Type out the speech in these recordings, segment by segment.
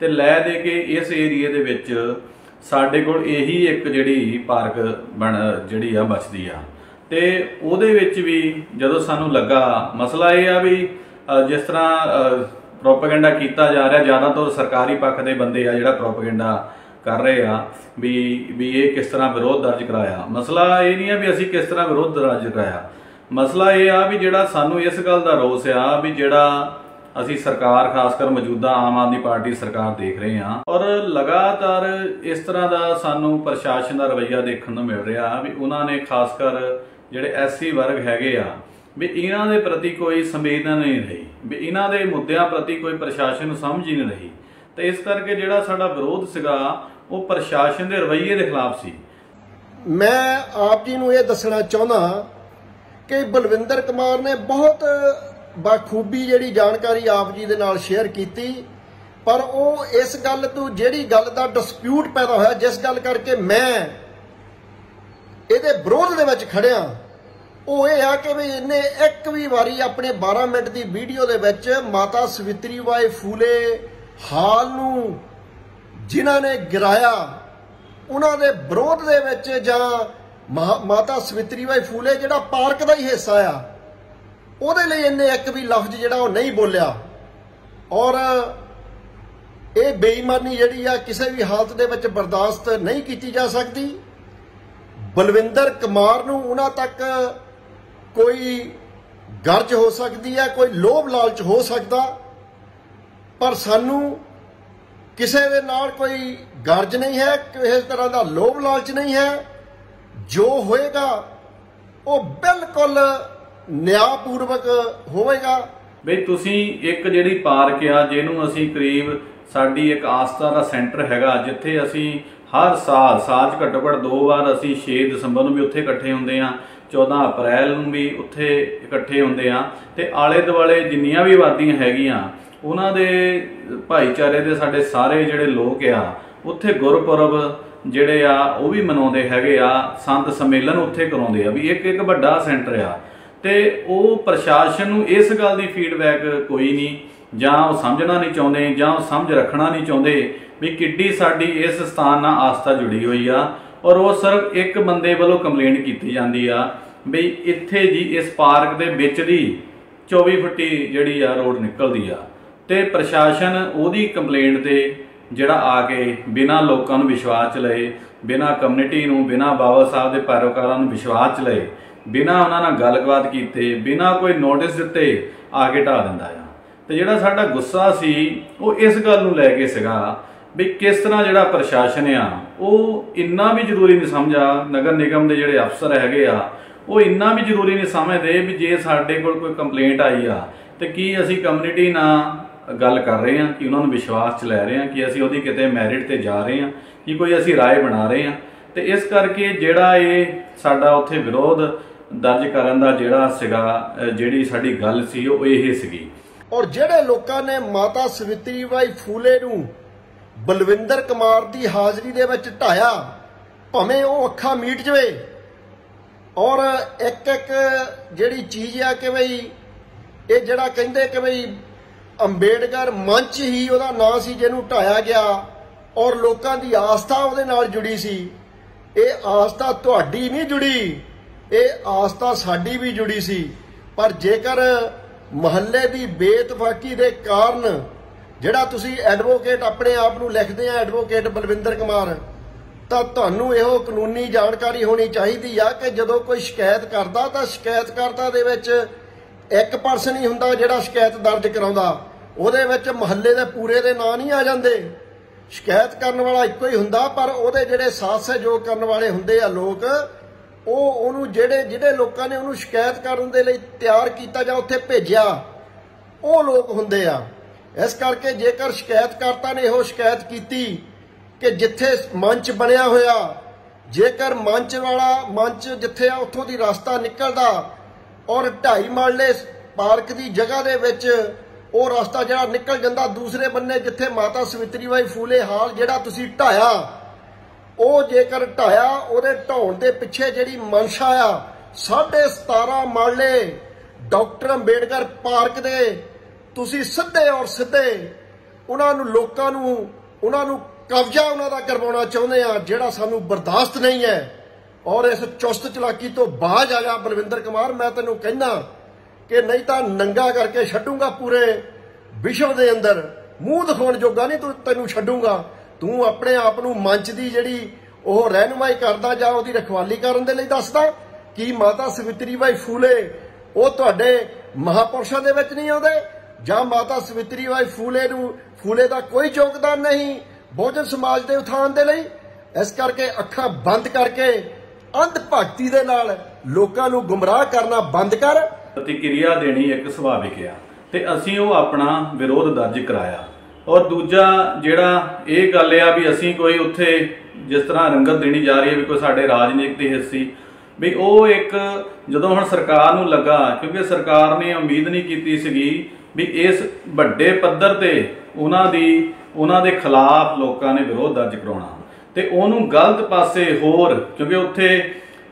ਤੇ ਲੈ ਦੇ ਕੇ ਇਸ ਏਰੀਏ ਦੇ ਵਿੱਚ ਸਾਡੇ ਕੋਲ ਇਹੀ ਇੱਕ ਜਿਹੜੀ ਪਾਰਕ ਬਣ, ਜਿਹੜੀ ਆ ਬਚਦੀ ਆ। ਤੇ ਉਹਦੇ ਵਿੱਚ ਵੀ ਜਦੋਂ ਸਾਨੂੰ ਲੱਗਾ, ਮਸਲਾ ਇਹ ਆ ਵੀ ਜਿਸ ਤਰ੍ਹਾਂ ਪ੍ਰੋਪਗੈਂਡਾ ਕੀਤਾ ਜਾ ਰਿਹਾ, ਜ਼ਿਆਦਾਤਰ ਸਰਕਾਰੀ ਪੱਖ ਦੇ ਬੰਦੇ ਆ ਜਿਹੜਾ ਪ੍ਰੋਪਗੈਂਡਾ ਕਰ ਰਹੇ ਆ, ਵੀ ਵੀ ਇਹ ਕਿਸ ਤਰ੍ਹਾਂ ਵਿਰੋਧ ਦਰਜ ਕਰਾਇਆ। ਮਸਲਾ ਇਹ ਨਹੀਂ ਆ ਵੀ ਅਸੀਂ ਕਿਸ ਤਰ੍ਹਾਂ ਵਿਰੋਧ ਦਰਜ ਕਰਾਇਆ। ਮਸਲਾ ਇਹ ਆ ਵੀ ਜਿਹੜਾ ਸਾਨੂੰ ਇਸ ਗੱਲ ਦਾ ਰੋਸ ਆ ਵੀ ਜਿਹੜਾ ਅਸੀਂ ਸਰਕਾਰ ਖਾਸ ਕਰ ਮੌਜੂਦਾ ਆਮ ਆਦਮੀ ਪਾਰਟੀ ਸਰਕਾਰ ਦੇਖ ਰਹੇ ਹਾਂ। ਔਰ ਲਗਾਤਾਰ ਇਸ ਤਰ੍ਹਾਂ ਦਾ ਸਾਨੂੰ ਪ੍ਰਸ਼ਾਸਨ ਦਾ ਰਵੱਈਆ ਦੇਖਣ ਨੂੰ ਮਿਲ ਰਿਹਾ ਵੀ ਉਹਨਾਂ ਨੇ ਖਾਸ ਕਰ ਜਿਹੜੇ ਐਸਸੀ ਵਰਗ ਹੈਗੇ ਆ, ਵੀ ਇਹਨਾਂ ਦੇ ਪ੍ਰਤੀ ਕੋਈ ਸੰਵੇਦਨਾ ਨਹੀਂ ਰਹੀ, ਵੀ ਇਹਨਾਂ ਦੇ ਮੁੱਦਿਆਂ ਪ੍ਰਤੀ ਕੋਈ ਪ੍ਰਸ਼ਾਸਨ ਨੂੰ ਸਮਝ ਹੀ ਨਹੀਂ ਰਹੀ। ਤੇ ਇਸ ਕਰਕੇ ਜਿਹੜਾ ਸਾਡਾ ਵਿਰੋਧ ਸੀਗਾ, ਉਹ ਪ੍ਰਸ਼ਾਸਨ ਦੇ ਰਵੱਈਏ ਦੇ ਖਿਲਾਫ ਸੀ। ਮੈਂ ਆਪ ਜੀ ਨੂੰ ਇਹ ਦੱਸਣਾ ਚਾਹੁੰਦਾ ਕਿ ਬਲਵਿੰਦਰ ਕੁਮਾਰ ਨੇ ਬਹੁਤ ਬਖੂਬੀ ਜਿਹੜੀ ਜਾਣਕਾਰੀ ਆਪ ਜੀ ਦੇ ਨਾਲ ਸ਼ੇਅਰ ਕੀਤੀ, ਪਰ ਉਹ ਇਸ ਗੱਲ ਤੋਂ ਜਿਹੜੀ ਗੱਲ ਦਾ ਡਿਸਪਿਊਟ ਪੈਦਾ ਹੋਇਆ, ਜਿਸ ਗੱਲ ਕਰਕੇ ਮੈਂ ਇਹਦੇ ਵਿਰੋਧ ਦੇ ਵਿੱਚ ਖੜਿਆ, ਉਹ ਇਹ ਆ ਕਿ ਵੀ ਇਹਨੇ ਇੱਕ ਵੀ ਵਾਰੀ ਆਪਣੇ 12 ਮਿੰਟ ਦੀ ਵੀਡੀਓ ਦੇ ਵਿੱਚ ਮਾਤਾ ਸਵਿਤਰੀ ਬਾਈ ਫੂਲੇ ਹਾਲ ਨੂੰ ਜਿਨ੍ਹਾਂ ਨੇ ਗਿਰਾਇਆ, ਉਹਨਾਂ ਦੇ ਵਿਰੋਧ ਦੇ ਵਿੱਚ ਜਾਂ ਮਾ- ਮਾਤਾ ਸਵਿਤਰੀ ਬਾਈ ਫੂਲੇ ਜਿਹੜਾ ਪਾਰਕ ਦਾ ਹੀ ਹਿੱਸਾ ਆ ਉਹਦੇ ਲਈ ਇਹਨੇ ਇੱਕ ਵੀ ਲਫ਼ਜ਼ ਜਿਹੜਾ ਉਹ ਨਹੀਂ ਬੋਲਿਆ। ਔਰ ਇਹ ਬੇਈਮਾਨੀ ਜਿਹੜੀ ਆ ਕਿਸੇ ਵੀ ਹਾਲਤ ਦੇ ਵਿੱਚ ਬਰਦਾਸ਼ਤ ਨਹੀਂ ਕੀਤੀ ਜਾ ਸਕਦੀ। ਬਲਵਿੰਦਰ ਕੁਮਾਰ ਨੂੰ ਉਹਨਾਂ ਤੱਕ ਕੋਈ ਗਰਜ ਹੋ ਸਕਦੀ ਹੈ, ਕੋਈ ਲੋਭ ਲਾਲਚ ਹੋ ਸਕਦਾ। ਪਰ ਸਾਨੂੰ ਕਿਸੇ ਦੇ ਨਾਲ ਕੋਈ ਗਰਜ ਨਹੀਂ ਹੈ, ਕਿਸੇ ਤਰ੍ਹਾਂ ਦਾ ਲੋਭ ਲਾਲਚ ਨਹੀਂ ਹੈ। ਜੋ ਹੋਏਗਾ, ਉਹ ਬਿਲਕੁਲ ਨਿਆਂਪੂਰਵਕ ਹੋਵੇਗਾ। ਬਈ ਤੁਸੀਂ ਇੱਕ ਜਿਹੜੀ ਪਾਰਕ ਆ, ਜਿਹਨੂੰ ਅਸੀਂ ਕਰੀਬ ਸਾਡੀ ਇੱਕ ਆਸਥਾ ਦਾ ਸੈਂਟਰ ਹੈਗਾ, ਜਿੱਥੇ ਅਸੀਂ ਹਰ ਸਾਲ ਸਾਲ 'ਚ ਘੱਟੋ ਘੱਟ ਦੋ ਵਾਰ ਅਸੀਂ 6 ਦਸੰਬਰ ਨੂੰ ਵੀ ਉੱਥੇ ਇਕੱਠੇ ਹੁੰਦੇ ਆ 14 ਅਪ੍ਰੈਲ ਨੂੰ ਵੀ ਉੱਥੇ ਇਕੱਠੇ ਹੁੰਦੇ ਆ, ਤੇ ਆਲੇ ਦੁਆਲੇ ਜਿੰਨੀਆਂ ਵੀ ਆਬਾਦੀਆਂ ਹੈਗੀਆਂ, ਉਹਨਾਂ ਦੇ ਭਾਈਚਾਰੇ ਦੇ ਸਾਡੇ ਸਾਰੇ ਜਿਹੜੇ ਲੋਕ ਆ, ਉੱਥੇ ਗੁਰਪੁਰਬ ਜਿਹੜੇ ਆ, ਉਹ ਵੀ ਮਨਾਉਂਦੇ ਹੈਗੇ ਆ, ਸੰਤ ਸੰਮੇਲਨ ਉੱਥੇ ਕਰਾਉਂਦੇ ਆ, ਵੀ ਇੱਕ ਇੱਕ ਵੱਡਾ ਸੈਂਟਰ ਆ। ਤੇ ਉਹ ਪ੍ਰਸ਼ਾਸਨ ਨੂੰ ਇਸ ਗੱਲ ਦੀ ਫੀਡਬੈਕ ਕੋਈ ਨਹੀਂ, ਜਾਂ ਉਹ ਸਮਝਣਾ ਨਹੀਂ ਚਾਹੁੰਦੇ, ਜਾਂ ਉਹ ਸਮਝ ਰੱਖਣਾ ਨਹੀਂ ਚਾਹੁੰਦੇ ਵੀ ਕਿੱਡੀ ਸਾਡੀ ਇਸ ਸਥਾਨ ਨਾਲ ਆਸਥਾ ਜੁੜੀ ਹੋਈ ਆ, ਔਰ ਉਹ ਸਿਰਫ ਇੱਕ ਬੰਦੇ ਵੱਲੋਂ ਕੰਪਲੇਂਟ ਕੀਤੀ ਜਾਂਦੀ ਆ ਵੀ ਇੱਥੇ ਜੀ ਇਸ ਪਾਰਕ ਦੇ ਵਿੱਚ ਦੀ 24 ਫੁੱਟੀ ਜਿਹੜੀ ਆ ਰੋਡ ਨਿਕਲਦੀ ਆ। ਤੇ ਪ੍ਰਸ਼ਾਸਨ ਉਹਦੀ ਕੰਪਲੇਂਟ ਤੇ ਜਿਹੜਾ ਆ ਕੇ ਬਿਨਾਂ ਲੋਕਾਂ ਨੂੰ ਵਿਸ਼ਵਾਸ ਚ ਲਏ, ਬਿਨਾਂ ਕਮਿਊਨਿਟੀ ਨੂੰ, ਬਿਨਾਂ ਬਾਬਾ ਸਾਹਿਬ ਦੇ ਪੈਰੋਕਾਰਾਂ ਨੂੰ ਵਿਸ਼ਵਾਸ ਚ ਲਏ ਬਿਨਾਂ ਉਹਨਾਂ ਨਾਲ ਗੱਲਬਾਤ ਕੀਤੇ, ਬਿਨਾਂ ਕੋਈ ਨੋਟਿਸ ਦਿੱਤੇ, ਆ ਕੇ ਢਾ ਦਿੰਦਾ ਆ। ਤੇ ਜਿਹੜਾ ਸਾਡਾ ਗੁੱਸਾ ਸੀ, ਉਹ ਇਸ ਗੱਲ ਨੂੰ ਲੈ ਕੇ ਸੀਗਾ ਵੀ ਕਿਸ ਤਰ੍ਹਾਂ ਜਿਹੜਾ ਪ੍ਰਸ਼ਾਸਨ ਆ, ਉਹ ਇੰਨਾ ਵੀ ਜ਼ਰੂਰੀ ਨਹੀਂ ਸਮਝਾ ਨਗਰ ਨਿਗਮ ਦੇ ਜਿਹੜੇ ਅਫਸਰ ਹੈਗੇ ਆ, ਉਹ ਇੰਨਾ ਵੀ ਜ਼ਰੂਰੀ ਨਹੀਂ ਸਮਝਦੇ ਵੀ ਜੇ ਸਾਡੇ ਕੋਲ ਕੋਈ ਕੰਪਲੇਂਟ ਆਈ ਆ, ਤੇ ਕੀ ਅਸੀਂ ਕਮਿਊਨਿਟੀ ਨਾਲ ਗੱਲ ਕਰ ਰਹੇ ਹਾਂ ਕਿ ਉਹਨਾਂ ਨੂੰ ਵਿਸ਼ਵਾਸ ਚ ਲੈ ਰਹੇ ਹਾਂ ਕਿ ਅਸੀਂ ਉਹਦੀ ਕਿਤੇ ਮੈਰਿਟ ਤੇ ਜਾ ਰਹੇ ਹਾਂ ਕਿ ਕੋਈ ਅਸੀਂ ਰਾਏ ਬਣਾ ਰਹੇ ਹਾਂ ਤੇ ਇਸ ਕਰਕੇ ਜਿਹੜਾ ਇਹ ਸਾਡਾ ਉੱਥੇ ਵਿਰੋਧ ਦਰਜ ਕਰਨ ਦਾ ਜਿਹੜਾ ਸੀਗਾ ਜਿਹੜੀ ਸਾਡੀ ਗੱਲ ਸੀ, ਉਹ ਇਹ ਸੀਗੀ। ਔਰ ਜਿਹੜੇ ਲੋਕਾਂ ਨੇ ਮਾਤਾ ਸਵਿਤਰੀ ਬਾਈ ਫੂਲੇ ਨੂੰ ਬਲਵਿੰਦਰ ਕੁਮਾਰ ਦੀ ਹਾਜ਼ਰੀ ਦੇ ਵਿੱਚ ਢਾਇਆ ਭਾਵੇਂ ਉਹ ਅੱਖਾਂ ਮੀਟ ਜਵੇ, ਔਰ ਇੱਕ ਇੱਕ ਜਿਹੜੀ ਚੀਜ਼ ਆ ਕਿ ਬਈ, ਇਹ ਜਿਹੜਾ ਕਹਿੰਦੇ ਕਿ ਬਈ ਅੰਬੇਡਕਰ ਮੰਚ ਹੀ ਉਹਦਾ ਨਾਂ ਸੀ ਜਿਹਨੂੰ ਢਾਇਆ ਗਿਆ, ਔਰ ਲੋਕਾਂ ਦੀ ਆਸਥਾ ਉਹਦੇ ਨਾਲ ਜੁੜੀ ਸੀ। ਇਹ ਆਸਥਾ ਤੁਹਾਡੀ ਨਹੀਂ ਜੁੜੀ ਇਹ ਆਸਥਾ ਸਾਡੀ ਵੀ ਜੁੜੀ ਸੀ, ਪਰ ਜੇਕਰ ਮਹੱਲੇ ਦੀ ਬੇਤਫਾਕੀ ਦੇ ਕਾਰਨ ਜਿਹੜਾ ਤੁਸੀਂ ਐਡਵੋਕੇਟ ਆਪਣੇ ਆਪ ਨੂੰ ਲਿਖਦੇ ਆ ਐਡਵੋਕੇਟ ਬਲਵਿੰਦਰ ਕੁਮਾਰ, ਤਾਂ ਤੁਹਾਨੂੰ ਇਹੋ ਕਾਨੂੰਨੀ ਜਾਣਕਾਰੀ ਹੋਣੀ ਚਾਹੀਦੀ ਆ ਕਿ ਜਦੋਂ ਕੋਈ ਸ਼ਿਕਾਇਤ ਕਰਦਾ ਤਾਂ ਸ਼ਿਕਾਇਤਕਰਤਾ ਦੇ ਵਿੱਚ ਇੱਕ ਪਰਸਨ ਹੀ ਹੁੰਦਾ ਜਿਹੜਾ ਸ਼ਿਕਾਇਤ ਦਰਜ ਕਰਾਉਂਦਾ। ਉਹਦੇ ਵਿੱਚ ਮਹੱਲੇ ਦੇ ਪੂਰੇ ਦੇ ਨਾਂ ਨਹੀਂ ਆ ਜਾਂਦੇ। ਸ਼ਿਕਾਇਤ ਕਰਨ ਵਾਲਾ ਇੱਕੋ ਹੀ ਹੁੰਦਾ, ਪਰ ਉਹਦੇ ਜਿਹੜੇ ਸਾਥ ਸਹਿਯੋਗ ਕਰਨ ਵਾਲੇ ਹੁੰਦੇ ਆ ਲੋਕ ਉਹ ਉਹਨੂੰ ਜਿਹੜੇ ਜਿਹੜੇ ਲੋਕਾਂ ਨੇ ਉਹਨੂੰ ਸ਼ਿਕਾਇਤ ਕਰਨ ਦੇ ਲਈ ਤਿਆਰ ਕੀਤਾ ਜਾਂ ਉੱਥੇ ਭੇਜਿਆ, ਉਹ ਲੋਕ ਹੁੰਦੇ ਆ। ਇਸ ਕਰਕੇ ਜੇਕਰ ਸ਼ਿਕਾਇਤਕਰਤਾ ਨੇ ਇਹੋ ਸ਼ਿਕਾਇਤ ਕੀਤੀ ਕਿ ਜਿੱਥੇ ਮੰਚ ਬਣਿਆ ਹੋਇਆ, ਜੇਕਰ ਮੰਚ ਵਾਲਾ ਮੰਚ ਜਿੱਥੇ ਆ ਉੱਥੋਂ ਦੀ ਰਸਤਾ ਨਿਕਲਦਾ ਔਰ ਢਾਈ ਮਾਲੇ ਪਾਰਕ ਦੀ ਜਗ੍ਹਾ ਦੇ ਵਿੱਚ ਉਹ ਰਸਤਾ ਜਿਹੜਾ ਨਿਕਲ ਜਾਂਦਾ ਦੂਸਰੇ ਬੰਨੇ ਜਿੱਥੇ ਮਾਤਾ ਸਵਿਤਰੀ ਬਾਈ ਫੂਲੇ ਹਾਲ ਜਿਹੜਾ ਤੁਸੀਂ ਢਾਇਆ ਉਹ ਜੇਕਰ ਢਾਇਆ ਉਹਦੇ ਢਾਉਣ ਦੇ ਪਿੱਛੇ ਜਿਹੜੀ ਮਨਸ਼ਾ ਆ 17.5 ਮਾਲੇ ਡਾਕਟਰ ਅੰਬੇਡਕਰ ਪਾਰਕ ਦੇ, ਤੁਸੀਂ ਸਿੱਧੇ ਔਰ ਸਿੱਧੇ ਉਹਨਾਂ ਨੂੰ ਲੋਕਾਂ ਨੂੰ, ਉਹਨਾਂ ਨੂੰ ਕਬਜ਼ਾ ਉਹਨਾਂ ਦਾ ਕਰਵਾਉਣਾ ਚਾਹੁੰਦੇ ਆ, ਜਿਹੜਾ ਸਾਨੂੰ ਬਰਦਾਸ਼ਤ ਨਹੀਂ ਹੈ। ਔਰ ਇਸ ਚੁਸਤ ਚਲਾਕੀ ਤੋਂ ਬਾਜ ਆ ਜਾ ਬਲਵਿੰਦਰ ਕੁਮਾਰ, ਮੈਂ ਤੈਨੂੰ ਕਹਿੰਦਾ ਕਿ ਨਹੀਂ ਤਾਂ ਨੰਗਾ ਕਰਕੇ ਛੱਡੂਗਾ ਪੂਰੇ ਵਿਸ਼ਵ ਦੇ ਅੰਦਰ। ਮੂੰਹ ਦਿਖਾਉਣ ਜੋਗਾ ਨਹੀਂ ਤੂੰ ਤੈਨੂੰ ਛੱਡੂਗਾ। ਤੂੰ ਆਪਣੇ ਆਪ ਨੂੰ ਮੰਚ ਦੀ ਜਿਹੜੀ ਉਹ ਰਹਿਨੁਮਾਈ ਕਰਦਾ ਜਾਂ ਉਹਦੀ ਰਖਵਾਲੀ ਕਰਨ ਦੇ ਲਈ ਦੱਸਦਾ? ਕੀ ਮਾਤਾ ਸਵਿਤਰੀ ਬਾਈ ਫੂਲੇ ਉਹ ਤੁਹਾਡੇ ਮਹਾਪੁਰਸ਼ਾਂ ਦੇ ਵਿੱਚ ਨਹੀਂ ਆਉਂਦੇ? ਜਾਂ ਮਾਤਾ ਸਵਿਤਰੀ ਬਾਈ ਫੂਲੇ ਨੂੰ ਫੂਲੇ ਦਾ ਕੋਈ ਯੋਗਦਾਨ ਨਹੀਂ ਬਹੁਜਨ ਸਮਾਜ ਦੇ ਉਥਾਨ ਦੇ ਲਈ? ਇਸ ਕਰਕੇ ਅੱਖਾਂ ਬੰਦ ਕਰਕੇ ਅੰਧ ਭਗਤੀ ਦੇ ਨਾਲ ਲੋਕਾਂ ਨੂੰ ਗੁੰਮਰਾਹ ਕਰਨਾ ਬੰਦ ਕਰ। ਪ੍ਰਤੀਕਿਰਿਆ ਦੇਣੀ ਇੱਕ ਸੁਭਾਵਿਕ ਆ ਤੇ ਅਸੀਂ ਉਹ ਆਪਣਾ ਵਿਰੋਧ ਦਰਜ ਕਰਾਇਆ। ਔਰ ਦੂਜਾ ਜਿਹੜਾ ਇਹ ਗੱਲ ਆ ਵੀ ਅਸੀਂ ਕੋਈ ਉੱਥੇ ਜਿਸ ਤਰ੍ਹਾਂ ਰੰਗਤ ਦੇਣੀ ਜਾ ਰਹੀ ਹੈ ਵੀ ਕੋਈ ਸਾਡੇ ਰਾਜਨੀਤਿਕ ਹਿੱਸੀ, ਵੀ ਉਹ ਇੱਕ ਜਦੋਂ ਹੁਣ ਸਰਕਾਰ ਨੂੰ ਲੱਗਾ, ਕਿਉਂਕਿ ਸਰਕਾਰ ਨੇ ਉਮੀਦ ਨਹੀਂ ਕੀਤੀ ਸੀਗੀ ਵੀ ਇਸ ਵੱਡੇ ਪੱਧਰ ਤੇ ਉਹਨਾਂ ਦੀ, ਉਹਨਾਂ ਦੇ ਖਿਲਾਫ ਲੋਕਾਂ ਨੇ ਵਿਰੋਧ ਦਰਜ ਕਰਾਉਣਾ। ਤੇ ਉਹਨੂੰ ਗਲਤ ਪਾਸੇ ਹੋਰ, ਕਿਉਂਕਿ ਉੱਥੇ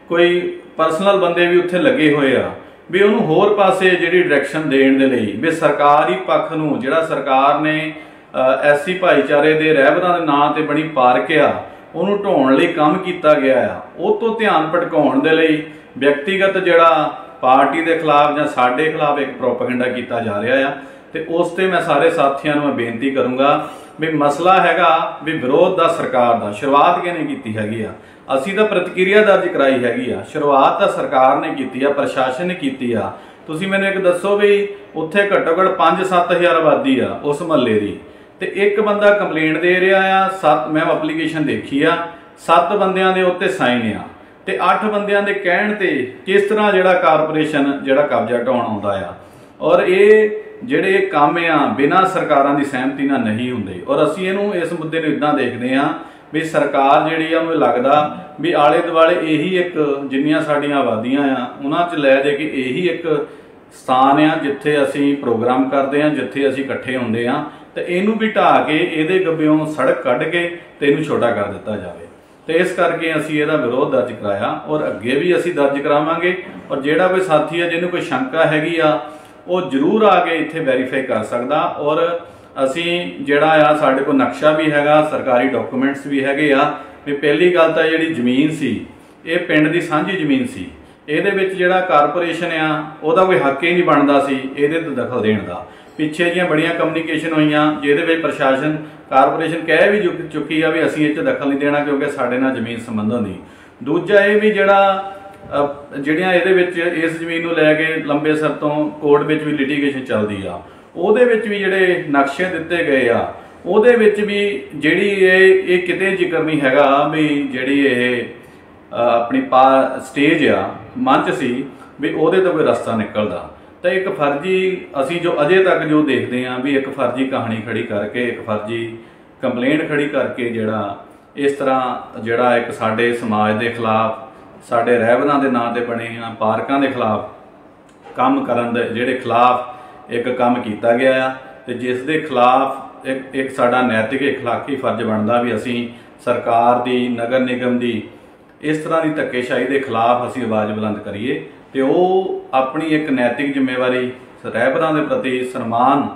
ਕੋਈ ਪਰਸਨਲ ਬੰਦੇ ਵੀ ਉੱਥੇ ਲੱਗੇ ਹੋਏ ਆ, ਵੀ ਉਹਨੂੰ ਹੋਰ ਪਾਸੇ ਜਿਹੜੀ ਡਾਇਰੈਕਸ਼ਨ ਦੇਣ ਦੇ ਲਈ, ਵੀ ਸਰਕਾਰੀ ਪੱਖ ਨੂੰ, ਜਿਹੜਾ ਸਰਕਾਰ ਨੇ ਐਸਸੀ ਭਾਈਚਾਰੇ ਦੇ ਰਹਿਬਰਾਂ ਦੇ ਨਾਂ ਤੇ ਬਣੀ ਪਾਰਕ ਆ, ਉਹਨੂੰ ਢੋਣ ਲਈ ਕੰਮ ਕੀਤਾ ਗਿਆ ਆ। ਉਹ ਤੋਂ ਧਿਆਨ ਭਟਕਾਉਣ ਦੇ ਲਈ ਵਿਅਕਤੀਗਤ ਜਿਹੜਾ ਪਾਰਟੀ ਦੇ ਖਿਲਾਫ ਜਾਂ ਸਾਡੇ ਖਿਲਾਫ ਇੱਕ ਪ੍ਰੋਪਗੈਂਡਾ ਕੀਤਾ ਜਾ ਰਿਹਾ ਆ ਤੇ ਉਸ ਤੇ ਮੈਂ ਸਾਰੇ ਸਾਥੀਆਂ ਨੂੰ ਮੈਂ ਬੇਨਤੀ ਕਰੂੰਗਾ ਵੀ ਮਸਲਾ ਹੈਗਾ ਵੀ ਵਿਰੋਧ ਦਾ ਸਰਕਾਰ ਦਾ, ਸ਼ੁਰੂਆਤ ਕਿਹਨੇ ਕੀਤੀ ਹੈਗੀ ਆ? ਅਸੀਂ ਤਾਂ ਪ੍ਰਤੀਕਿਰਿਆ ਦਰਜ ਕਰਾਈ ਹੈਗੀ ਆ, ਸ਼ੁਰੂਆਤ ਤਾਂ ਸਰਕਾਰ ਨੇ ਕੀਤੀ ਆ, ਪ੍ਰਸ਼ਾਸਨ ਨੇ ਕੀਤੀ ਆ। ਤੁਸੀਂ ਮੈਨੂੰ ਇੱਕ ਦੱਸੋ ਵੀ ਉੱਥੇ ਘੱਟੋ ਘੱਟ 5-7000 ਆਬਾਦੀ ਆ ਉਸ ਮਹੱਲੇ ਦੀ। ਤੇ ਇੱਕ ਬੰਦਾ ਕੰਪਲੇਂਟ ਦੇ ਰਿਹਾ ਆ, ਸੱਤ, ਮੈਂ ਐਪਲੀਕੇਸ਼ਨ ਦੇਖੀ ਆ, ਸੱਤ ਬੰਦਿਆਂ ਦੇ ਉੱਤੇ ਸਾਈਨ ਆ। ਤੇ 8 ਬੰਦਿਆਂ ਦੇ ਕਹਿਣ ਤੇ ਕਿਸ ਤਰ੍ਹਾਂ ਜਿਹੜਾ ਕਾਰਪੋਰੇਸ਼ਨ ਜਿਹੜਾ ਕਬਜ਼ਾ ਢਾਉਣ ਆਉਂਦਾ ਆ। ਔਰ ਇਹ ਜਿਹੜੇ ਕੰਮ ਆ, ਬਿਨਾਂ ਸਰਕਾਰਾਂ ਦੀ ਸਹਿਮਤੀ ਨਾਲ ਨਹੀਂ ਹੁੰਦੇ। ਔਰ ਅਸੀਂ ਇਹਨੂੰ ਇਸ ਮੁੱਦੇ ਨੂੰ ਇਦਾਂ ਦੇਖਦੇ ਆ ਵੀ ਸਰਕਾਰ ਜਿਹੜੀ ਆ ਉਹਨੂੰ ਲੱਗਦਾ ਵੀ ਆਲੇ ਦੁਆਲੇ ਇਹੀ ਇੱਕ ਜਿੰਨੀਆਂ ਸਾਡੀਆਂ ਆਬਾਦੀਆਂ ਆ, ਉਹਨਾਂ 'ਚ ਲੈ ਜਾ ਕੇ ਇਹੀ ਇੱਕ ਸਥਾਨ ਆ ਜਿੱਥੇ ਅਸੀਂ ਪ੍ਰੋਗਰਾਮ ਕਰਦੇ ਆ, ਜਿੱਥੇ ਅਸੀਂ ਇਕੱਠੇ ਹੁੰਦੇ ਆ, ਤੇ ਇਹਨੂੰ ਵੀ ਢਾ ਕੇ ਇਹਦੇ ਗੱਬਿਓਂ ਸੜਕ ਕੱਢ ਕੇ ਤੇ ਇਹਨੂੰ ਛੋਟਾ ਕਰ ਦਿੱਤਾ ਜਾਵੇ। ਤੇ ਇਸ ਕਰਕੇ ਅਸੀਂ ਇਹਦਾ ਵਿਰੋਧ ਦਰਜ ਕਰਾਇਆ ਔਰ ਅੱਗੇ ਵੀ ਅਸੀਂ ਦਰਜ ਕਰਾਵਾਂਗੇ ਔਰ ਜਿਹੜਾ ਕੋਈ ਸਾਥੀ ਆ, ਜਿਹਨੂੰ ਕੋਈ ਸ਼ੰਕਾ ਹੈਗੀ ਆ, ਉਹ ਜ਼ਰੂਰ ਆ ਕੇ ਇੱਥੇ ਵੈਰੀਫਾਈ ਕਰ ਸਕਦਾ ਔਰ ਅਸੀਂ ਜਿਹੜਾ ਆ, ਸਾਡੇ ਕੋਲ ਨਕਸ਼ਾ ਵੀ ਹੈਗਾ, ਸਰਕਾਰੀ ਡਾਕੂਮੈਂਟਸ ਵੀ ਹੈਗੇ ਆ, ਵੀ ਪਹਿਲੀ ਗੱਲ ਤਾਂ ਜਿਹੜੀ ਜ਼ਮੀਨ ਸੀ, ਇਹ ਪਿੰਡ ਦੀ ਸਾਂਝੀ ਜ਼ਮੀਨ ਸੀ। ਇਹਦੇ ਵਿੱਚ ਜਿਹੜਾ ਕਾਰਪੋਰੇਸ਼ਨ ਆ, ਉਹਦਾ ਕੋਈ ਹੱਕ ਹੀ ਨਹੀਂ ਬਣਦਾ ਸੀ ਇਹਦੇ ਤੇ ਦਖਲ ਦੇਣ ਦਾ। ਪਿੱਛੇ ਜੀਆਂ ਬੜੀਆਂ ਕਮਿਊਨੀਕੇਸ਼ਨ ਹੋਈਆਂ, ਜਿਹਦੇ ਵਿੱਚ ਪ੍ਰਸ਼ਾਸਨ ਕਾਰਪੋਰੇਸ਼ਨ ਕਹਿ ਵੀ ਚੁੱਕ- ਚੁੱਕੀ ਆ ਵੀ ਅਸੀਂ ਇਹ 'ਚ ਦਖਲ ਨਹੀਂ ਦੇਣਾ ਕਿਉਂਕਿ ਸਾਡੇ ਨਾਲ ਜ਼ਮੀਨ ਸੰਬੰਧਾਂ ਦੀ ਦੂਜਾ ਇਹ ਵੀ ਜਿਹੜਾ ਜਿਹੜੀਆਂ ਇਹਦੇ ਵਿੱਚ ਇਸ ਜ਼ਮੀਨ ਨੂੰ ਲੈ ਕੇ ਲੰਬੇ ਸਰ ਤੋਂ ਕੋਰਟ ਵਿੱਚ ਵੀ ਲਿਟੀਗੇਸ਼ਨ ਚੱਲਦੀ ਆ। ਉਹਦੇ ਵਿੱਚ ਵੀ ਜਿਹੜੇ ਨਕਸ਼ੇ ਦਿੱਤੇ ਗਏ ਆ, ਉਹਦੇ ਵਿੱਚ ਵੀ ਜਿਹੜੀ ਇਹ ਇਹ ਕਿਤੇ ਜ਼ਿਕਰ ਨਹੀਂ ਹੈਗਾ ਵੀ ਜਿਹੜੀ ਇਹ ਆਪਣੀ ਪਾ ਸਟੇਜ ਆ ਮੰਚ ਸੀ ਵੀ ਉਹਦੇ ਤੋਂ ਕੋਈ ਰਸਤਾ ਨਿਕਲਦਾ ਤਾਂ ਇੱਕ ਫਰਜ਼ੀ ਅਸੀਂ ਜੋ ਅਜੇ ਤੱਕ ਜੋ ਦੇਖਦੇ ਆਂ ਵੀ ਇੱਕ ਫਰਜ਼ੀ ਕਹਾਣੀ ਖੜੀ ਕਰਕੇ ਇੱਕ ਫਰਜ਼ੀ ਕੰਪਲੇਂਟ ਖੜੀ ਕਰਕੇ ਜਿਹੜਾ ਇਸ ਤਰ੍ਹਾਂ ਜਿਹੜਾ ਇੱਕ ਸਾਡੇ ਸਮਾਜ ਦੇ ਖਿਲਾਫ ਸਾਡੇ ਰਹਿਬਰਾਂ ਦੇ ਨਾਂ ਤੇ ਬਣੇ ਆ ਪਾਰਕਾਂ ਦੇ ਖਿਲਾਫ ਕੰਮ ਕਰਨ ਦੇ ਜਿਹੜੇ ਖਿਲਾਫ ਇੱਕ ਕੰਮ ਕੀਤਾ ਗਿਆ ਆ ਤੇ ਜਿਸ ਦੇ ਖਿਲਾਫ ਇੱਕ ਇੱਕ ਸਾਡਾ ਨੈਤਿਕ اخلاقی ਫਰਜ਼ ਬਣਦਾ ਵੀ ਅਸੀਂ ਸਰਕਾਰ ਦੀ ਨਗਰ ਨਿਗਮ ਦੀ ਇਸ ਤਰ੍ਹਾਂ ਦੀ ਧੱਕੇਸ਼ਾਹੀ ਦੇ ਖਿਲਾਫ ਅਸੀਂ ਆਵਾਜ਼ ਬੁਲੰਦ ਕਰੀਏ ਤੇ ਉਹ ਆਪਣੀ ਇੱਕ ਨੈਤਿਕ ਜ਼ਿੰਮੇਵਾਰੀ ਰਹਿਬਰਾਂ ਦੇ ਪ੍ਰਤੀ ਸਨਮਾਨ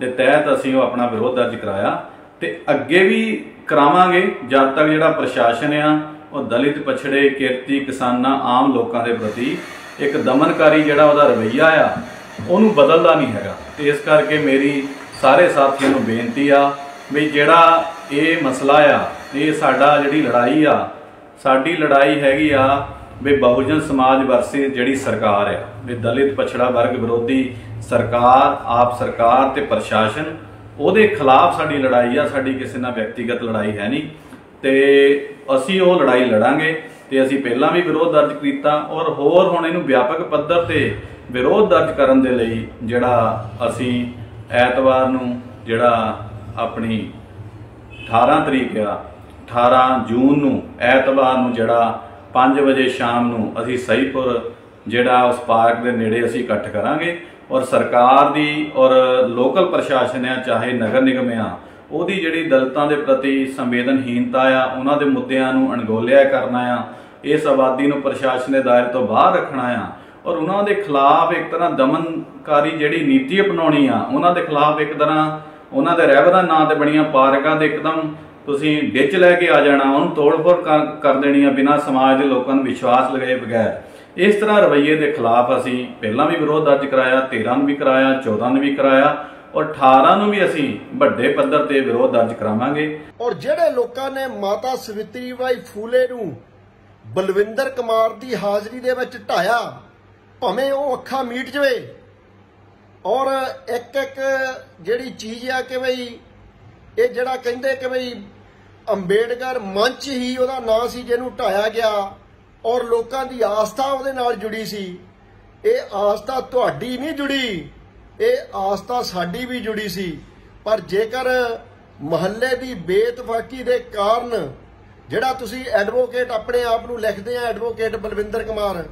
ਦੇ ਤਹਿਤ ਅਸੀਂ ਉਹ ਆਪਣਾ ਵਿਰੋਧ ਦਰਜ ਕਰਾਇਆ ਤੇ ਅੱਗੇ ਵੀ ਕਰਾਵਾਂਗੇ, ਜਦ ਤੱਕ ਜਿਹੜਾ ਪ੍ਰਸ਼ਾਸਨ ਆ, ਉਹ ਦਲਿਤ ਪਛੜੇ ਕਿਰਤੀ ਕਿਸਾਨਾਂ, ਆਮ ਲੋਕਾਂ ਦੇ ਪ੍ਰਤੀ ਇੱਕ ਦਮਨਕਾਰੀ ਜਿਹੜਾ ਉਹਦਾ ਰਵੱਈਆ ਆ, ਉਹਨੂੰ ਬਦਲਦਾ ਨਹੀਂ ਹੈਗਾ। ਤੇ ਇਸ ਕਰਕੇ ਮੇਰੀ ਸਾਰੇ ਸਾਥੀਆਂ ਨੂੰ ਬੇਨਤੀ ਆ ਵੀ ਜਿਹੜਾ ਇਹ ਮਸਲਾ ਆ, ਇਹ ਸਾਡਾ ਜਿਹੜੀ ਲੜਾਈ ਆ ਸਾਡੀ ਲੜਾਈ ਹੈਗੀ ਆ ਵੀ ਬਹੁਜਨ ਸਮਾਜ ਵਰਸੇ ਜਿਹੜੀ ਸਰਕਾਰ ਆ, ਵੀ ਦਲਿਤ ਪਛੜਾ ਵਰਗ ਵਿਰੋਧੀ ਸਰਕਾਰ, ਆਪ ਸਰਕਾਰ ਤੇ ਪ੍ਰਸ਼ਾਸਨ, ਉਹਦੇ ਖਿਲਾਫ ਸਾਡੀ ਲੜਾਈ ਆ, ਸਾਡੀ ਕਿਸੇ ਨਾਲ ਵਿਅਕਤੀਗਤ ਲੜਾਈ ਹੈ ਨਹੀਂ। ਤੇ ਅਸੀਂ ਉਹ ਲੜਾਈ ਲੜਾਂਗੇ ਤੇ ਅਸੀਂ ਪਹਿਲਾਂ ਵੀ ਵਿਰੋਧ ਦਰਜ ਕੀਤਾ ਔਰ ਹੋਰ ਹੁਣ ਇਹਨੂੰ ਵਿਆਪਕ ਪੱਧਰ ਤੇ ਵਿਰੋਧ ਦਰਜ ਕਰਨ ਦੇ ਲਈ ਜਿਹੜਾ ਅਸੀਂ ਐਤਵਾਰ ਨੂੰ ਜਿਹੜਾ ਆਪਣੀ 18 ਤਰੀਕ ਆ 18 ਜੂਨ ਨੂੰ, ਐਤਵਾਰ ਨੂੰ ਜਿਹੜਾ 5 ਵਜੇ ਸ਼ਾਮ ਨੂੰ ਅਸੀਂ ਸਹੀਪੁਰ ਜਿਹੜਾ ਉਸ ਪਾਰਕ ਦੇ ਨੇੜੇ ਅਸੀਂ ਇਕੱਠ ਕਰਾਂਗੇ ਔਰ ਸਰਕਾਰ ਦੀ ਔਰ ਲੋਕਲ ਪ੍ਰਸ਼ਾਸਨ ਆ, ਚਾਹੇ ਨਗਰ ਨਿਗਮ ਆ, ਉਹਦੀ ਜਿਹੜੀ ਦਲਤਾਂ ਦੇ ਪ੍ਰਤੀ ਸੰਵੇਦਨਹੀਨਤਾ ਆ, ਉਹਨਾਂ ਦੇ ਮੁੱਦਿਆਂ ਨੂੰ ਅਣਗੋਲਿਆ ਕਰਨਾ ਆ, ਇਸ ਆਬਾਦੀ ਨੂੰ ਪ੍ਰਸ਼ਾਸਨ ਦੇ ਦਾਇਰੇ ਤੋਂ ਬਾਹਰ ਰੱਖਣਾ ਆ, ਔਰ ਉਹਨਾਂ ਦੇ ਖਿਲਾਫ ਇੱਕ ਤਰ੍ਹਾਂ ਦਮਨਕਾਰੀ ਜਿਹੜੀ ਨੀਤੀ ਅਪਣਾਉਣੀ ਆ, ਉਹਨਾਂ ਦੇ ਖਿਲਾਫ ਇੱਕ ਤਰ੍ਹਾਂ ਉਹਨਾਂ ਦੇ ਰਹਿਬਰਾਂ ਨਾਂ ਤੇ ਬਣੀਆਂ ਪਾਰਕਾਂ ਦੇ ਇੱਕਦਮ ਤੁਸੀਂ ਵਿੱਚ ਲੈ ਕੇ ਆ ਜਾਣਾ, ਉਹਨੂੰ ਤੋੜ-ਫੋੜ ਕਰ ਦੇਣੀ ਆ ਬਿਨਾਂ ਸਮਾਜ ਦੇ ਲੋਕਾਂ ਨੂੰ ਵਿਸ਼ਵਾਸ ਲਗਾਏ ਬਗੈਰ। ਇਸ ਤਰ੍ਹਾਂ ਰਵੱਈਏ ਦੇ ਖਿਲਾਫ ਅਸੀਂ ਪਹਿਲਾਂ ਵੀ ਵਿਰੋਧ ਦਰਜ ਕਰਾਇਆ 13 ਨੂੰ ਵੀ ਕਰਾਇਆ 14 ਨੂੰ ਵੀ ਕਰਾਇਆ ਔਰ 18 ਨੂੰ ਵੀ ਅਸੀਂ ਵੱਡੇ ਪੱਧਰ ਤੇ ਵਿਰੋਧ ਦਰਜ ਕਰਾਵਾਂਗੇ। ਔਰ ਜਿਹੜੇ ਲੋਕਾਂ ਨੇ ਮਾਤਾ ਸਵਿਤਰੀ ਬਾਈ ਫੂਲੇ ਨੂੰ ਬਲਵਿੰਦਰ ਕੁਮਾਰ ਦੀ ਹਾਜ਼ਰੀ ਦੇ ਵਿੱਚ ਢਾਇਆ ਭਾਵੇਂ ਉਹ ਅੱਖਾਂ ਮੀਟ ਜਵੇ, ਔਰ ਇੱਕ ਇੱਕ ਜਿਹੜੀ ਚੀਜ਼ ਆ ਕਿ ਬਈ ਇਹ ਜਿਹੜਾ ਕਹਿੰਦੇ ਕਿ ਬਈ ਅੰਬੇਡਕਰ ਮੰਚ ਹੀ ਉਹਦਾ ਨਾਂ ਸੀ ਜਿਹਨੂੰ ਢਾਇਆ ਗਿਆ ਔਰ ਲੋਕਾਂ ਦੀ ਆਸਥਾ ਉਹਦੇ ਨਾਲ ਜੁੜੀ ਸੀ। ਇਹ ਆਸਥਾ ਤੁਹਾਡੀ ਨਹੀਂ ਜੁੜੀ, ਇਹ ਆਸਥਾ ਸਾਡੀ ਵੀ ਜੁੜੀ ਸੀ। ਪਰ ਜੇਕਰ ਮਹੱਲੇ ਦੀ ਬੇਤਫਾਕੀ ਦੇ ਕਾਰਨ ਜਿਹੜਾ ਤੁਸੀਂ ਐਡਵੋਕੇਟ ਆਪਣੇ ਆਪ ਨੂੰ ਲਿਖਦੇ ਆ ਐਡਵੋਕੇਟ ਬਲਵਿੰਦਰ ਕੁਮਾਰ,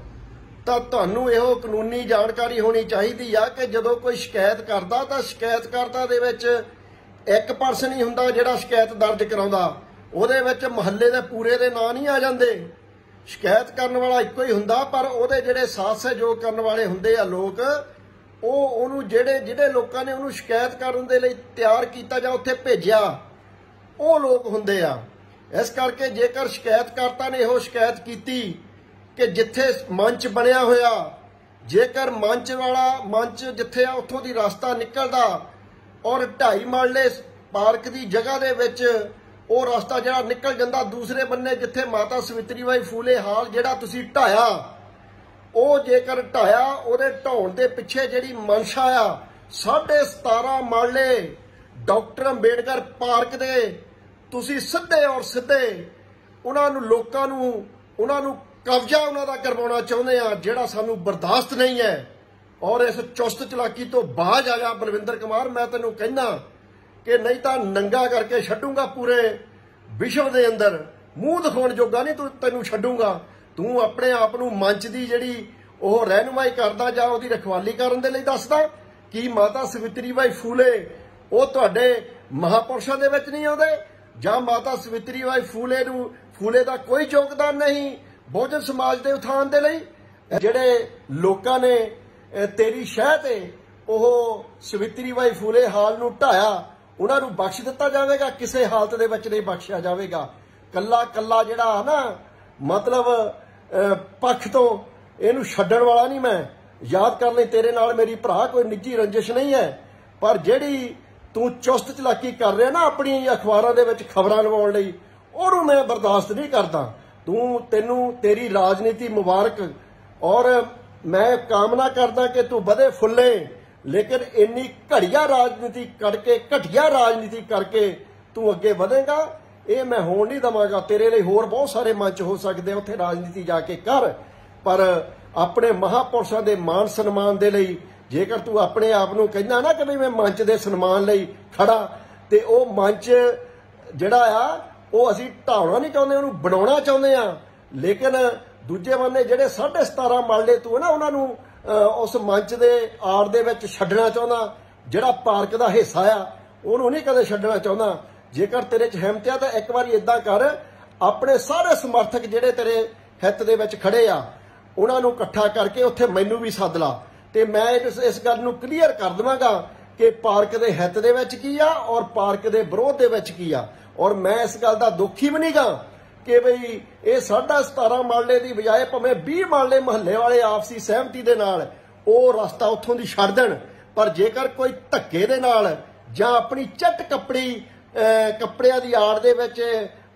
ਤਾਂ ਤੁਹਾਨੂੰ ਇਹੋ ਕਾਨੂੰਨੀ ਜਾਣਕਾਰੀ ਹੋਣੀ ਚਾਹੀਦੀ ਆ ਕਿ ਜਦੋਂ ਕੋਈ ਸ਼ਿਕਾਇਤ ਕਰਦਾ ਤਾਂ ਸ਼ਿਕਾਇਤ ਕਰਤਾ ਦੇ ਵਿੱਚ ਇੱਕ ਪਰਸਨ ਹੀ ਹੁੰਦਾ ਜਿਹੜਾ ਸ਼ਿਕਾਇਤ ਦਰਜ ਕਰਾਉਂਦਾ। ਉਹਦੇ ਵਿੱਚ ਮਹੱਲੇ ਦੇ ਪੂਰੇ ਦੇ ਨਾਂ ਨਹੀਂ ਆ ਜਾਂਦੇ। ਸ਼ਿਕਾਇਤ ਕਰਨ ਵਾਲਾ ਇੱਕੋ ਹੀ ਹੁੰਦਾ, ਪਰ ਉਹਦੇ ਜਿਹੜੇ ਸਾਥ ਸਹਿਯੋਗ ਕਰਨ ਵਾਲੇ ਹੁੰਦੇ ਆ ਲੋਕ, ਉਹ ਉਹਨੂੰ ਜਿਹੜੇ ਜਿਹੜੇ ਲੋਕਾਂ ਨੇ ਉਹਨੂੰ ਸ਼ਿਕਾਇਤ ਕਰਨ ਦੇ ਲਈ ਤਿਆਰ ਕੀਤਾ ਜਾਂ ਉੱਥੇ ਭੇਜਿਆ, ਉਹ ਲੋਕ ਹੁੰਦੇ ਆ। ਇਸ ਕਰਕੇ ਜੇਕਰ ਸ਼ਿਕਾਇਤਕਰਤਾ ਨੇ ਇਹੋ ਸ਼ਿਕਾਇਤ ਕੀਤੀ ਕਿ ਜਿੱਥੇ ਮੰਚ ਬਣਿਆ ਹੋਇਆ, ਜੇਕਰ ਮੰਚ ਵਾਲਾ ਮੰਚ ਜਿੱਥੇ ਆ ਉੱਥੋਂ ਦੀ ਰਸਤਾ ਨਿਕਲਦਾ ਔਰ ਢਾਈ ਮਾਲੇ ਪਾਰਕ ਦੀ ਜਗ੍ਹਾ ਦੇ ਵਿੱਚ ਉਹ ਰਸਤਾ ਜਿਹੜਾ ਨਿਕਲ ਜਾਂਦਾ ਦੂਸਰੇ ਬੰਨੇ ਜਿੱਥੇ ਮਾਤਾ ਸਵਿਤਰੀ ਬਾਈ ਫੂਲੇ ਹਾਲ ਜਿਹੜਾ ਤੁਸੀਂ ਢਾਇਆ, ਉਹ ਜੇਕਰ ਢਾਇਆ, ਉਹਦੇ ਢਾਉਣ ਦੇ ਪਿੱਛੇ ਜਿਹੜੀ ਮਨਸ਼ਾ ਆ 17.5 ਮਾਲੇ ਡਾਕਟਰ ਅੰਬੇਡਕਰ ਪਾਰਕ ਦੇ, ਤੁਸੀਂ ਸਿੱਧੇ ਔਰ ਸਿੱਧੇ ਉਹਨਾਂ ਨੂੰ ਲੋਕਾਂ ਨੂੰ, ਉਹਨਾਂ ਨੂੰ ਕਬਜ਼ਾ ਉਹਨਾਂ ਦਾ ਕਰਵਾਉਣਾ ਚਾਹੁੰਦੇ ਆ, ਜਿਹੜਾ ਸਾਨੂੰ ਬਰਦਾਸ਼ਤ ਨਹੀਂ ਹੈ। ਔਰ ਇਸ ਚੁਸਤ ਚਲਾਕੀ ਤੋਂ ਬਾਜ ਆ ਜਾ ਬਲਵਿੰਦਰ ਕੁਮਾਰ, ਮੈਂ ਤੈਨੂੰ ਕਹਿੰਦਾ ਕਿ ਨਹੀਂ ਤਾਂ ਨੰਗਾ ਕਰਕੇ ਛੱਡੂਗਾ ਪੂਰੇ ਵਿਸ਼ਵ ਦੇ ਅੰਦਰ। ਮੂੰਹ ਦਿਖਾਉਣ ਜੋਗਾ ਨਹੀਂ ਤੂੰ ਤੈਨੂੰ ਛੱਡੂਗਾ। ਤੂੰ ਆਪਣੇ ਆਪ ਨੂੰ ਮੰਚ ਦੀ ਜਿਹੜੀ ਉਹ ਰਹਿਨੁਮਾਈ ਕਰਦਾ ਜਾਂ ਉਹਦੀ ਰਖਵਾਲੀ ਕਰਨ ਦੇ ਲਈ ਦੱਸਦਾ ਕਿ ਮਾਤਾ ਸਵਿਤਰੀ ਬਾਈ ਫੂਲੇ, ਉਹ ਤੁਹਾਡੇ ਮਹਾਪੁਰਸ਼ਾਂ ਦੇ ਵਿੱਚ ਨਹੀਂ ਆਉਂਦੇ ਜਾਂ ਮਾਤਾ ਸਵਿਤਰੀ ਬਾਈ ਫੂਲੇ ਨੂੰ ਫੂਲੇ ਦਾ ਕੋਈ ਯੋਗਦਾਨ ਨਹੀਂ ਬਹੁਜਨ ਸਮਾਜ ਦੇ ਉਥਾਨ ਦੇ ਲਈ। ਜਿਹੜੇ ਲੋਕਾਂ ਨੇ ਤੇਰੀ ਸ਼ਹਿ ਤੇ ਉਹ ਸਵਿਤਰੀ ਬਾਈ ਫੂਲੇ ਹਾਲ ਨੂੰ ਢਾਇਆ ਉਹਨਾਂ ਨੂੰ ਬਖਸ਼ ਦਿੱਤਾ ਜਾਵੇਗਾ, ਕਿਸੇ ਹਾਲਤ ਦੇ ਵਿੱਚ ਨਹੀਂ ਬਖਸ਼ਿਆ ਜਾਵੇਗਾ। ਕੱਲਾ ਕੱਲਾ ਜਿਹੜਾ ਨਾ, ਮਤਲਬ ਪੱਖ ਤੋਂ ਇਹਨੂੰ ਛੱਡਣ ਵਾਲਾ ਨਹੀਂ ਮੈਂ। ਯਾਦ ਕਰ ਲਈ ਤੇਰੇ ਨਾਲ ਮੇਰੀ ਭਰਾ ਕੋਈ ਨਿੱਜੀ ਰੰਜਿਸ਼ ਨਹੀਂ ਹੈ। ਪਰ ਜਿਹੜੀ ਤੂੰ ਚੁਸਤ ਚਲਾਕੀ ਕਰ ਰਿਹਾ ਨਾ ਆਪਣੀ ਅਖਬਾਰਾਂ ਦੇ ਵਿੱਚ ਖਬਰਾਂ ਲਵਾਉਣ ਲਈ, ਉਹਨੂੰ ਮੈਂ ਬਰਦਾਸ਼ਤ ਨਹੀਂ ਕਰਦਾ। ਤੂੰ, ਤੈਨੂੰ, ਤੇਰੀ ਰਾਜਨੀਤੀ ਮੁਬਾਰਕ। ਔਰ ਮੈਂ ਕਾਮਨਾ ਕਰਦਾ ਕਿ ਤੂੰ ਵਧੇ ਫੁੱਲੇ। ਲੇਕਿਨ ਇੰਨੀ ਘੜੀਆ ਰਾਜਨੀਤੀ ਕਰਕੇ, ਘਟੀਆ ਰਾਜਨੀਤੀ ਕਰਕੇ ਤੂੰ ਅੱਗੇ ਵਧੇਗਾ। ਇਹ ਮੈਂ ਹੋਣ ਨਹੀਂ ਦਵਾਂਗਾ। ਤੇਰੇ ਲਈ ਹੋਰ ਬਹੁਤ ਸਾਰੇ ਮੰਚ ਹੋ ਸਕਦੇ ਆ, ਉੱਥੇ ਰਾਜਨੀਤੀ ਜਾ ਕੇ ਕਰ। ਪਰ ਆਪਣੇ ਮਹਾਪੁਰਸ਼ਾਂ ਦੇ ਮਾਨ ਸਨਮਾਨ ਦੇ ਲਈ, ਜੇਕਰ ਤੂੰ ਆਪਣੇ ਆਪ ਨੂੰ ਕਹਿੰਦਾ ਨਾ ਕਿ ਵੀ ਮੈਂ ਮੰਚ ਦੇ ਸਨਮਾਨ ਲਈ ਖੜਾ, ਤੇ ਉਹ ਮੰਚ ਜਿਹੜਾ ਆ, ਉਹ ਅਸੀਂ ਢਾਉਣਾ ਨਹੀਂ ਚਾਹੁੰਦੇ, ਉਹਨੂੰ ਬਣਾਉਣਾ ਚਾਹੁੰਦੇ ਆ। ਲੇਕਿਨ ਦੂਜੇ ਬੰਨੇ ਜਿਹੜੇ 17.5 ਮਾਲੇ ਤੂੰ ਨਾ, ਉਹਨਾਂ ਨੂੰ ਉਸ ਮੰਚ ਦੇ ਆੜ ਦੇ ਵਿੱਚ ਛੱਡਣਾ ਚਾਹੁੰਦਾ, ਜਿਹੜਾ ਪਾਰਕ ਦਾ ਹਿੱਸਾ ਆ, ਉਹਨੂੰ ਨਹੀਂ ਕਦੇ ਛੱਡਣਾ ਚਾਹੁੰਦਾ। ਜੇਕਰ ਤੇਰੇ 'ਚ ਹਿੰਮਤ ਆ ਤਾਂ ਇੱਕ ਵਾਰੀ ਇਦਾਂ ਕਰ, ਆਪਣੇ ਸਾਰੇ ਸਮਰਥਕ ਜਿਹੜੇ ਤੇਰੇ ਹਿੱਤ ਦੇ ਵਿੱਚ ਖੜੇ ਆ, ਉਹਨਾਂ ਨੂੰ ਇਕੱਠਾ ਕਰਕੇ ਉੱਥੇ ਮੈਨੂੰ ਵੀ ਸੱਦ ਲਾ। ਤੇ ਮੈਂ ਇਸ ਗੱਲ ਨੂੰ ਕਲੀਅਰ ਕਰ ਦਵਾਂਗਾ ਕਿ ਪਾਰਕ ਦੇ ਹਿੱਤ ਦੇ ਵਿੱਚ ਕੀ ਆ ਔਰ ਪਾਰਕ ਦੇ ਵਿਰੋਧ ਦੇ ਵਿੱਚ ਕੀ ਆ। ਔਰ ਮੈਂ ਇਸ ਗੱਲ ਦਾ ਦੁਖੀ ਵੀ ਨਹੀਂਗਾ ਕਿ ਬਈ ਇਹ ਸਾਡਾ 17 ਮਾਲੇ ਦੀ ਬਜਾਏ ਭਾਵੇਂ 20 ਮਾਲੇ ਮਹੱਲੇ ਵਾਲੇ ਆਪਸੀ ਸਹਿਮਤੀ ਦੇ ਨਾਲ ਉਹ ਰਸਤਾ ਉੱਥੋਂ ਦੀ ਛੱਡ ਦੇਣ। ਪਰ ਜੇਕਰ ਕੋਈ ਧੱਕੇ ਦੇ ਨਾਲ ਜਾਂ ਆਪਣੀ ਚੱਟ ਕੱਪੜੀ ਕੱਪੜਿਆਂ ਦੀ ਆੜ ਦੇ ਵਿੱਚ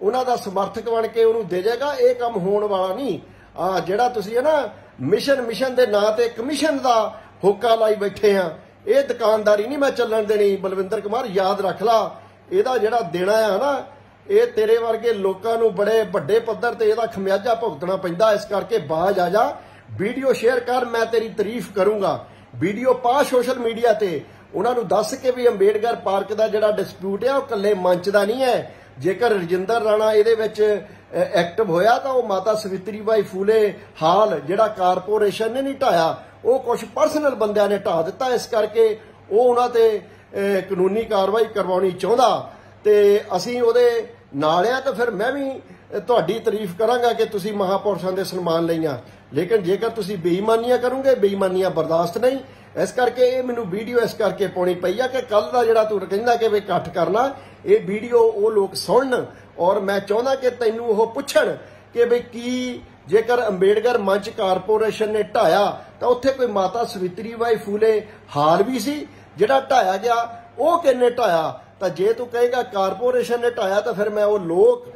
ਉਹਨਾਂ ਦਾ ਸਮਰਥਕ ਬਣ ਕੇ ਉਹਨੂੰ ਦੇ ਜਾਏਗਾ, ਇਹ ਕੰਮ ਹੋਣ ਵਾਲਾ ਨਹੀਂ। ਆ, ਜਿਹੜਾ ਤੁਸੀਂ ਹੈ ਨਾ, ਮਿਸ਼ਨ ਮਿਸ਼ਨ ਦੇ ਨਾਂ ਤੇ ਕਮਿਸ਼ਨ ਦਾ ਹੋਕਾ ਲਾਈ ਬੈਠੇ ਆ, ਇਹ ਦੁਕਾਨਦਾਰੀ ਨਹੀਂ ਮੈਂ ਚੱਲਣ ਦੇਣੀ। ਬਲਵਿੰਦਰ ਕੁਮਾਰ, ਯਾਦ ਰੱਖ ਲਾ। ਇਹਦਾ ਜਿਹੜਾ ਦੇਣਾ ਆ ਨਾ ਇਹ ਤੇਰੇ ਵਰਗੇ ਲੋਕਾਂ ਨੂੰ ਬੜੇ ਵੱਡੇ ਪੱਧਰ ਤੇ ਇਹਦਾ ਖਮਿਆਜਾ ਭੁਗਤਣਾ ਪੈਂਦਾ। ਇਸ ਕਰਕੇ ਬਾਜ ਆ ਜਾ। ਵੀਡੀਓ ਸ਼ੇਅਰ ਕਰ, ਮੈਂ ਤੇਰੀ ਤਾਰੀਫ ਕਰੂੰਗਾ। ਵੀਡੀਓ ਪਾ ਸੋਸ਼ਲ ਮੀਡੀਆ ਤੇ। ਉਹਨਾਂ ਨੂੰ ਦੱਸ ਕੇ ਵੀ ਅੰਬੇਡਕਰ ਪਾਰਕ ਦਾ ਜਿਹੜਾ ਡਿਸਪਿਊਟ ਹੈ ਉਹ ਇਕੱਲੇ ਮੰਚ ਦਾ ਨਹੀਂ ਹੈ। ਜੇਕਰ ਰਜਿੰਦਰ ਰਾਣਾ ਇਹਦੇ ਵਿੱਚ ਐਕਟਿਵ ਹੋਇਆ ਤਾਂ ਉਹ ਮਾਤਾ ਸਵਿਤਰੀ ਬਾਈ ਫੂਲੇ ਹਾਲ, ਜਿਹੜਾ ਕਾਰਪੋਰੇਸ਼ਨ ਨੇ ਨਹੀਂ ਢਾਇਆ, ਉਹ ਕੁਝ ਪਰਸਨਲ ਬੰਦਿਆਂ ਨੇ ਢਾ ਦਿੱਤਾ। ਇਸ ਕਰਕੇ ਉਹ ਉਹਨਾਂ ਤੇ ਕਾਨੂੰਨੀ ਕਾਰਵਾਈ ਕਰਵਾਉਣੀ ਚਾਹੁੰਦਾ। ਤੇ ਅਸੀਂ ਉਹਦੇ ਨਾਲਿਆ ਤਾਂ ਫਿਰ ਮੈਂ ਵੀ ਤੁਹਾਡੀ ਤਾਰੀਫ ਕਰਾਂਗਾ ਕਿ ਤੁਸੀਂ ਮਹਾਪੁਰਸ਼ਾਂ ਦੇ ਸਨਮਾਨ ਲਈਆਂ। ਲੇਕਿਨ ਜੇਕਰ ਤੁਸੀਂ ਬੇਈਮਾਨੀਆਂ ਕਰੋਗੇ, ਬੇਈਮਾਨੀਆਂ ਬਰਦਾਸ਼ਤ ਨਹੀਂ, ਇਸ ਕਰਕੇ ਇਹ ਮੈਨੂੰ ਵੀਡੀਓ ਇਸ ਕਰਕੇ ਪਾਉਣੀ ਪਈ ਆ ਕਿ ਕੱਲ ਦਾ ਜਿਹੜਾ ਤੂੰ ਕਹਿੰਦਾ ਕਿ ਵੀ ਇਕੱਠ ਕਰਨਾ, ਇਹ ਵੀਡੀਓ ਉਹ ਲੋਕ ਸੁਣਨ ਔਰ ਮੈਂ ਚਾਹੁੰਦਾ ਕਿ ਤੈਨੂੰ ਉਹ ਪੁੱਛਣ ਕਿ ਵੀ ਕੀ ਜੇਕਰ ਅੰਬੇਡਕਰ ਮੰਚ ਕਾਰਪੋਰੇਸ਼ਨ ਨੇ ਢਾਇਆ, ਤਾਂ ਉੱਥੇ ਕੋਈ ਮਾਤਾ ਸਵਿਤਰੀ ਬਾਈ ਫੂਲੇ ਹਾਲ ਵੀ ਸੀ, ਜਿਹੜਾ ਢਾਇਆ ਗਿਆ, ਉਹ ਕਿੰਨੇ ਢਾਇਆ? ਤਾਂ ਜੇ ਤੂੰ ਕਹੇਗਾ ਕਾਰਪੋਰੇਸ਼ਨ ਨੇ ਢਾਇਆ ਤਾਂ ਫਿਰ ਮੈਂ ਉਹ ਲੋਕ